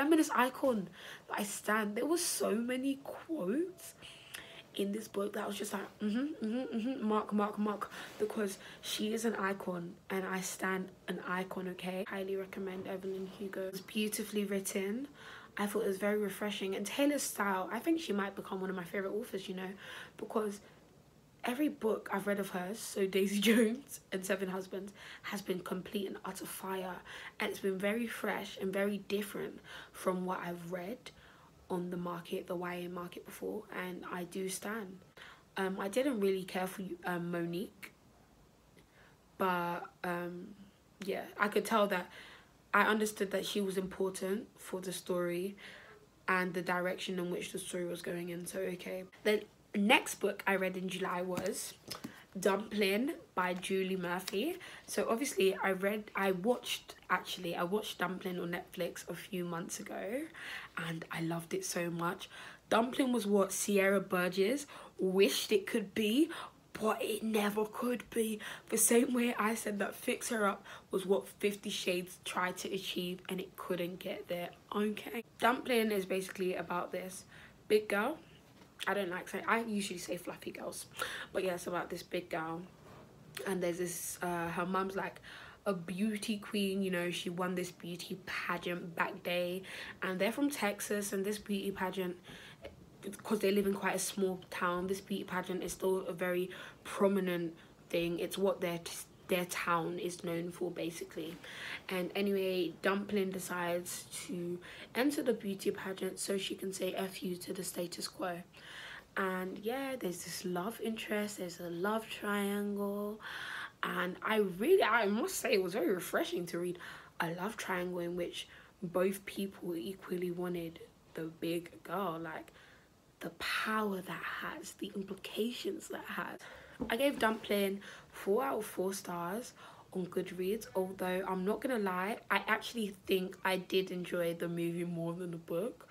feminist icon that I stand. There was so many quotes in this book that was just like, mm-hmm, mm-hmm, mm-hmm, mark, mark, mark, because she is an icon and I stand an icon, okay? Highly recommend Evelyn Hugo. It's beautifully written. I thought it was very refreshing. And Taylor's style, I think she might become one of my favourite authors, you know, because every book I've read of hers, so Daisy Jones and Seven Husbands, has been complete and utter fire. And it's been very fresh and very different from what I've read on the market, the YA market before. And I do stand. Um, I didn't really care for um, Monique. But um, yeah, I could tell that I understood that she was important for the story and the direction in which the story was going in. So, okay. Then next book I read in July was Dumpling by Julie Murphy. So obviously I read, I watched, actually, I watched Dumpling on Netflix a few months ago and I loved it so much. Dumpling was what Sierra Burgess wished it could be, but it never could be. The same way I said that Fix Her Up was what Fifty Shades tried to achieve and it couldn't get there. Okay. Dumpling is basically about this big girl I don't like saying, I usually say fluffy girls. But yeah, it's about this big girl. And there's this, uh, her mum's like a beauty queen, you know, she won this beauty pageant back day. And they're from Texas and this beauty pageant, because they live in quite a small town, this beauty pageant is still a very prominent thing. It's what they're their town is known for basically. And anyway dumpling decides to enter the beauty pageant so she can say f you to the status quo. And yeah there's this love interest there's a love triangle. And i really i must say it was very refreshing to read a love triangle in which both people equally wanted the big girl like the power that has the implications that has i gave dumpling four out of four stars on Goodreads, although I'm not gonna lie, I actually think I did enjoy the movie more than the book,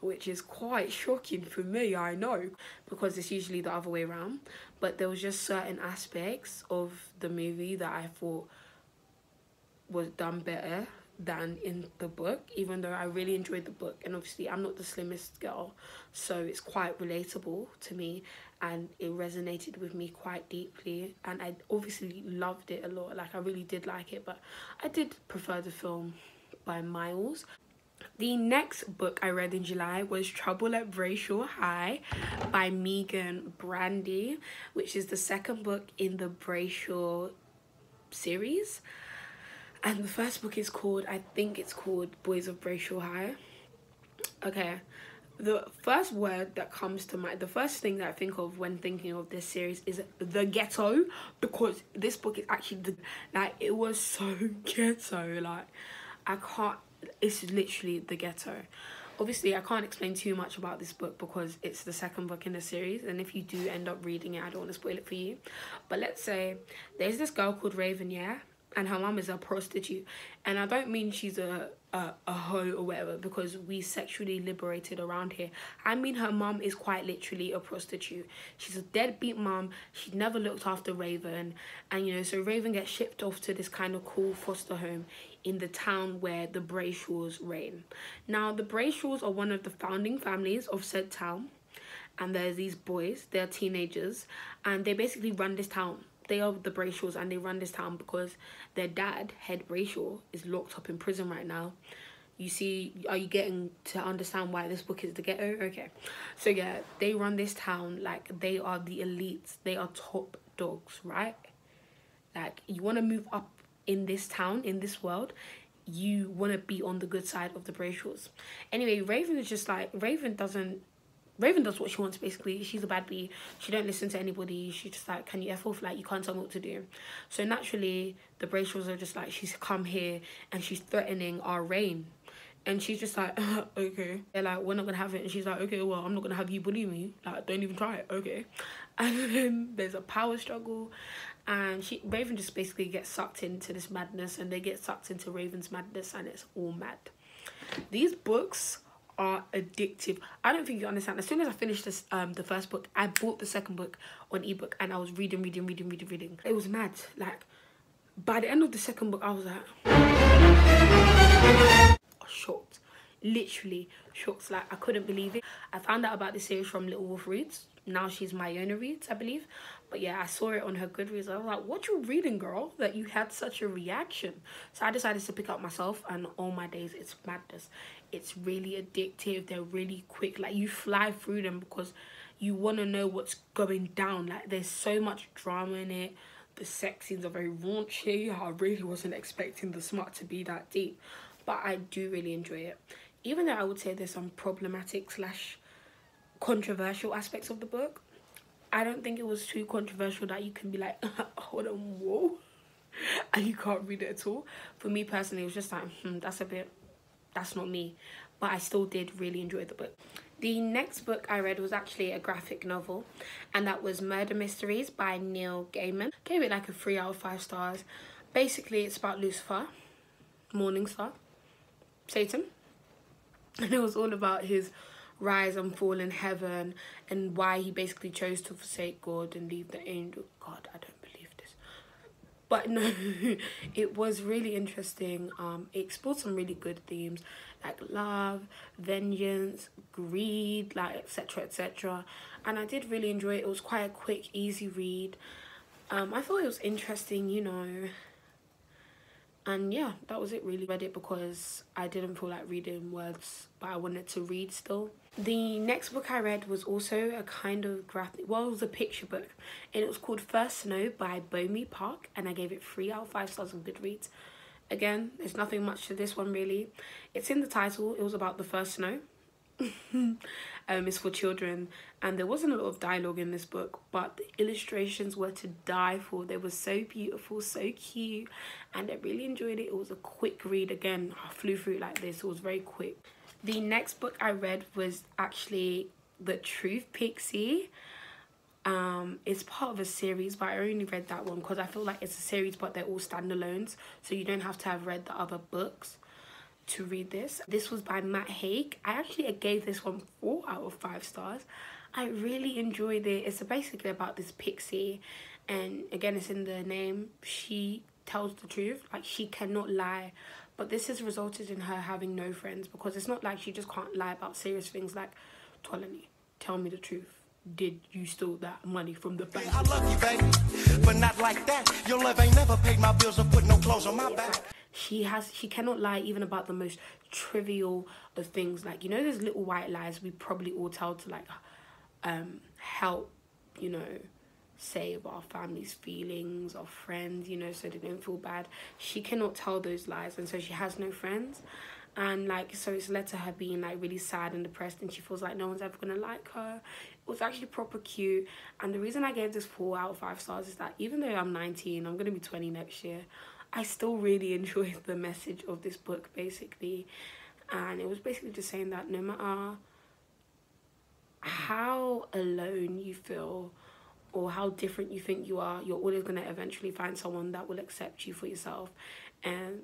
which is quite shocking for me, I know, because it's usually the other way around. But there was just certain aspects of the movie that I thought was done better than in the book even though I really enjoyed the book. And obviously I'm not the slimmest girl so it's quite relatable to me and it resonated with me quite deeply. And I obviously loved it a lot. Like I really did like it but I did prefer the film by miles. The next book I read in July was Trouble at Brayshaw High by Meagan Brandy which is the second book in the Brayshaw series and the first book is called I think it's called Boys of Brayshaw High. Okay. The first word that comes to mind, the first thing that I think of when thinking of this series is the ghetto because this book is actually the like it was so ghetto like I can't it's literally the ghetto. Obviously I can't explain too much about this book because it's the second book in the series and if you do end up reading it I don't want to spoil it for you. But let's say there's this girl called Raven yeah and her mom is a prostitute. And i don't mean she's a a, a hoe or whatever because we sexually liberated around here. I mean her mom is quite literally a prostitute. She's a deadbeat mom. She never looked after raven. And you know so raven gets shipped off to this kind of cool foster home in the town where the brayshaws reign. Now the brayshaws are one of the founding families of said town. And there's these boys. They're teenagers. And they basically run this town they are the Brayshaws and they run this town because their dad, Head Brayshaw, is locked up in prison right now. You see, are you getting to understand why this book is the ghetto? Okay. So yeah, they run this town like they are the elites. They are top dogs, right? Like you want to move up in this town, in this world, you want to be on the good side of the Brayshaws. Anyway, Raven is just like, Raven doesn't Raven does what she wants basically. She's a bad bee. She don't listen to anybody. She's just like, can you F off? Like, you can't tell me what to do. So naturally, the Brayshaws are just like, she's come here and she's threatening our reign. And she's just like, okay. They're like, we're not going to have it. And she's like, okay, well, I'm not going to have you bully me. Like, don't even try it. Okay. And then there's a power struggle. And she Raven just basically gets sucked into this madness. And they get sucked into Raven's madness. And it's all mad. These books are addictive. I don't think you understand. As soon as I finished this, um, the first book, I bought the second book on ebook and I was reading, reading, reading, reading, reading. It was mad. Like, by the end of the second book, I was like, shocked. literally shocked. Like I couldn't believe it. I found out about this series from Little Wolf Reads. Now she's Myona Reads, I believe. But yeah, I saw it on her Goodreads. I was like, what you reading, girl? That you had such a reaction. So I decided to pick up myself and all my days, it's madness. It's really addictive. They're really quick. Like you fly through them because you want to know what's going down. Like there's so much drama in it. The sex scenes are very raunchy. I really wasn't expecting the smut to be that deep. But I do really enjoy it. Even though I would say there's some problematic slash controversial aspects of the book I don't think it was too controversial that you can be like, hold on, whoa, and you can't read it at all. For me personally, it was just like, hmm, that's a bit, that's not me. But I still did really enjoy the book. The next book I read was actually a graphic novel, and that was Murder Mysteries by Neil Gaiman. Gave it like a 3 out of 5 stars. Basically, it's about Lucifer, Morningstar, Satan, and it was all about his rise and fall in heaven and why he basically chose to forsake God and leave the angel. God, I don't. But no, it was really interesting. Um, it explored some really good themes like love, vengeance, greed, like etc. etc. And I did really enjoy it. It was quite a quick, easy read. Um, I thought it was interesting, you know, and yeah that was it really. Read it because i didn't feel like reading words but i wanted to read still. The next book i read was also a kind of graphic well it was a picture book and it was called first snow by Bomi Park and i gave it three out of five stars on goodreads. Again there's nothing much to this one really. It's in the title it was about the first snow um, it's for children. And there wasn't a lot of dialogue in this book but the illustrations were to die for. They were so beautiful so cute and i really enjoyed it. It was a quick read again. I flew through it like this. It was very quick. The next book i read was actually the truth pixie. Um it's part of a series but i only read that one because i feel like it's a series but they're all standalones so you don't have to have read the other books to read this. This was by Matt Haig. I actually gave this one 4 out of 5 stars. I really enjoyed it. It's basically about this pixie and again it's in the name. She tells the truth. Like she cannot lie. But this has resulted in her having no friends because it's not like she just can't lie about serious things like Tolani, tell me the truth did you steal that money from the bank? I love you, baby, but not like that. Your love ain't never paid my bills or put no clothes on my back she has she cannot lie even about the most trivial of things. Like you know those little white lies we probably all tell to like um help you know save our family's feelings our friends you know so they don't feel bad. She cannot tell those lies and so she has no friends. And like so it's led to her being like really sad and depressed and she feels like no one's ever gonna like her. It was actually proper cute. And the reason i gave this four out of five stars is that even though i'm 19 i'm gonna be 20 next year I still really enjoyed the message of this book basically. And it was basically just saying that no matter how alone you feel or how different you think you are you're always going to eventually find someone that will accept you for yourself. And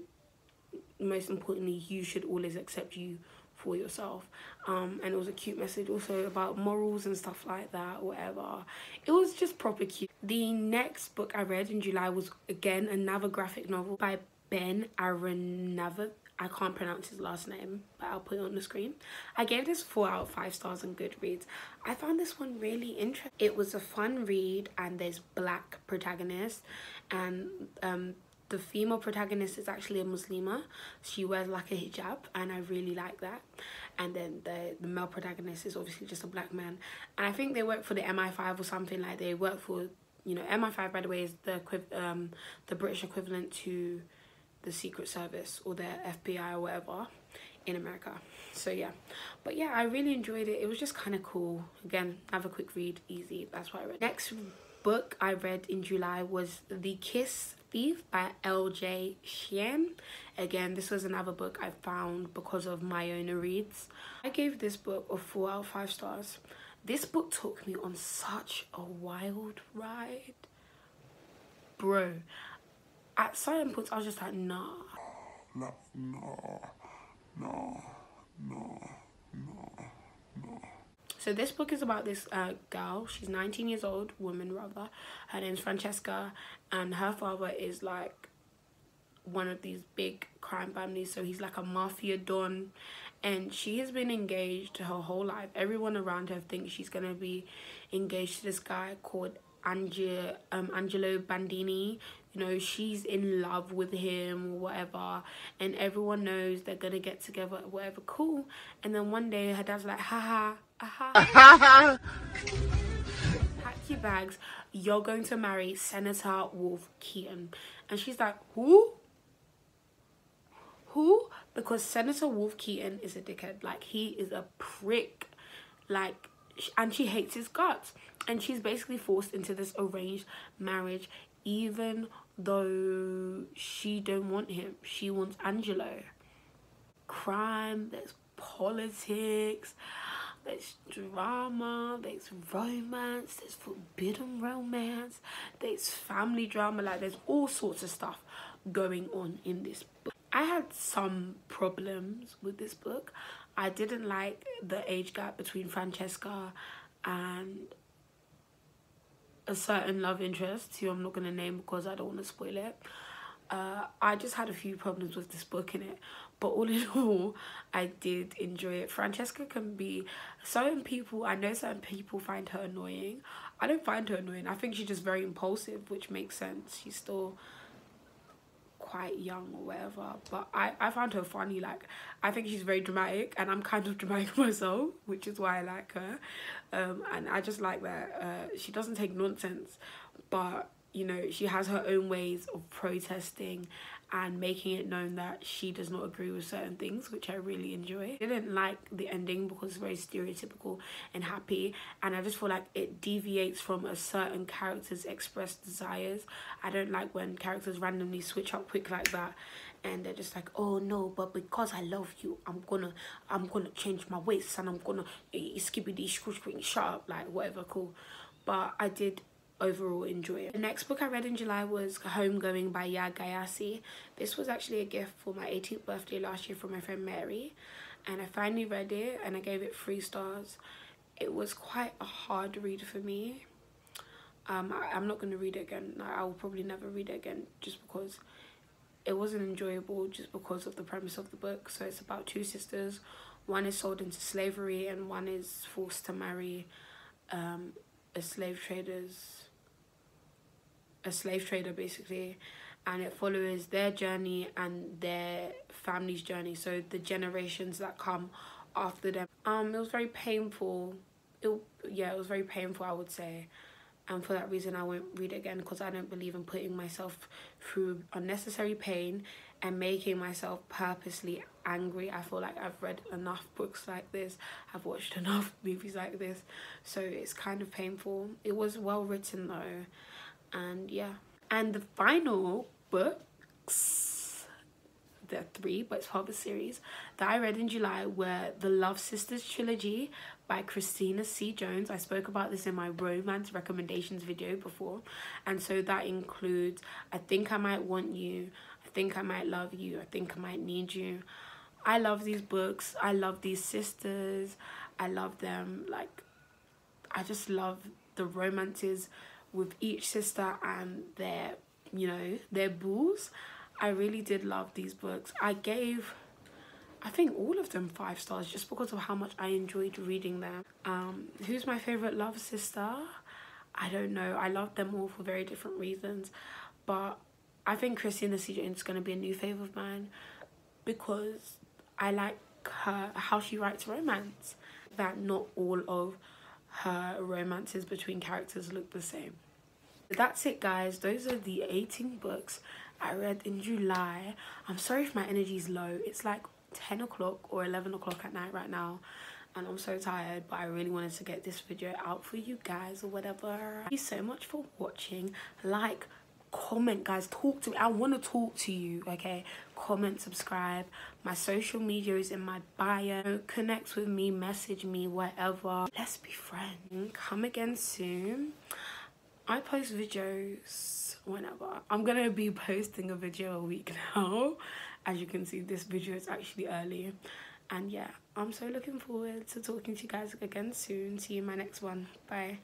most importantly you should always accept you for yourself um and it was a cute message also about morals and stuff like that whatever it was just proper cute the next book i read in july was again another graphic novel by ben aronovitz I can't pronounce his last name, but I'll put it on the screen. I gave this 4 out of 5 stars on Goodreads. I found this one really interesting. It was a fun read and there's black protagonists and um, the female protagonist is actually a Muslima. She wears like a hijab and I really like that. And then the, the male protagonist is obviously just a black man. And I think they work for the MI5 or something like they work for, you know, MI5 by the way is the um the British equivalent to the Secret Service or the FBI or whatever in America. So yeah, but yeah, I really enjoyed it. It was just kind of cool. Again, have a quick read, easy. That's what I read. Next book I read in July was The Kiss Thief by L.J. Shen. Again, this was another book I found because of my own Reads. I gave this book a 4 out of 5 stars. This book took me on such a wild ride. Bro, at certain points I was just like, nah. No, no, no, no, no. So this book is about this uh, girl. She's 19 years old, woman rather. Her name's Francesca, and her father is like one of these big crime families. So he's like a mafia don, and she has been engaged her whole life everyone around her thinks she's gonna be engaged to this guy called um, Angelo Bandini you know she's in love with him or whatever and everyone knows they're gonna get together whatever cool and then one day her dad's like haha aha. Pack your bags. You're going to marry senator Wolfe Keaton. And she's like who? Who? Because senator Wolfe Keaton is a dickhead. Like he is a prick. Like and she hates his guts. And she's basically forced into this arranged marriage even though she don't want him. She wants angelo. Crime there's politics there's drama there's romance there's forbidden romance there's family drama like there's all sorts of stuff going on in this book i had some problems with this book i didn't like the age gap between francesca and a certain love interest who I'm not going to name because I don't want to spoil it. Uh, I just had a few problems with this book in it. But all in all, I did enjoy it. Francesca can be... Certain people, I know certain people find her annoying. I don't find her annoying. I think she's just very impulsive, which makes sense. She's still quite young or whatever but I, I found her funny like I think she's very dramatic and I'm kind of dramatic myself which is why I like her um, and I just like that uh, she doesn't take nonsense but you know she has her own ways of protesting and making it known that she does not agree with certain things which i really enjoy. I didn't like the ending because it's very stereotypical and happy and i just feel like it deviates from a certain character's expressed desires. I don't like when characters randomly switch up quick like that and they're just like oh no but because i love you i'm gonna i'm gonna change my ways and i'm gonna eh, skibbity shut up like whatever cool. But i did overall enjoy it. The next book I read in July was Homegoing by Yaa Gyasi. This was actually a gift for my 18th birthday last year from my friend Mary and I finally read it and I gave it three stars. It was quite a hard read for me. Um, I, am not going to read it again. I will probably never read it again just because it wasn't enjoyable just because of the premise of the book. So it's about two sisters. One is sold into slavery and one is forced to marry um, a slave trader's a slave trader basically and it follows their journey and their family's journey so the generations that come after them. Um it was very painful. It yeah it was very painful i would say. And for that reason i won't read it again because i don't believe in putting myself through unnecessary pain and making myself purposely angry. I feel like i've read enough books like this. I've watched enough movies like this. So it's kind of painful. It was well written though and yeah. And the final books there are three but it's part of a series that i read in july were the love sisters trilogy by christina c. Jones. I spoke about this in my romance recommendations video before. And so that includes i think i might want you. I think i might love you. I think i might need you. I love these books. I love these sisters. I love them. Like i just love the romances with each sister and their you know their bulls i really did love these books. I gave i think all of them five stars just because of how much i enjoyed reading them. Um who's my favorite love sister? I don't know. I love them all for very different reasons. But i think christina c jones is going to be a new favorite of mine because i like her how she writes romance that not all of her romances between characters look the same. That's it guys, those are the 18 books I read in July. I'm sorry if my energy is low, it's like 10 o'clock or 11 o'clock at night right now and I'm so tired but I really wanted to get this video out for you guys or whatever. Thank you so much for watching. Like, comment guys. Talk to me. I want to talk to you okay? Comment subscribe. My social media is in my bio. Connect with me message me whatever. Let's be friends. Come again soon. I post videos whenever. I'm gonna be posting a video a week now. As you can see this video is actually early. And yeah i'm so looking forward to talking to you guys again soon. See you in my next one. Bye